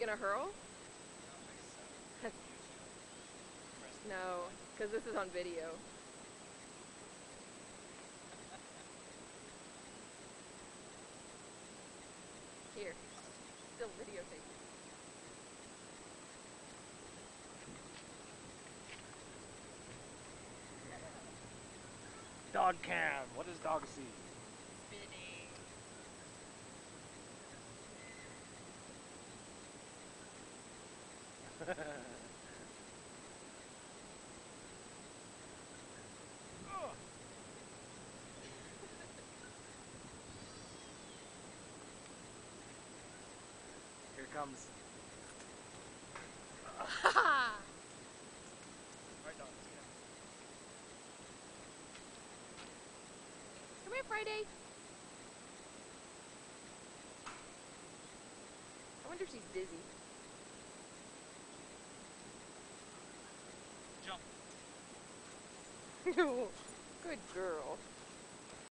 gonna hurl? No, because this is on video. Here. Still videotaping. Dog cam. What does dog see? Here comes. Right dog. Come here, Friday. I wonder if she's dizzy. Good girl.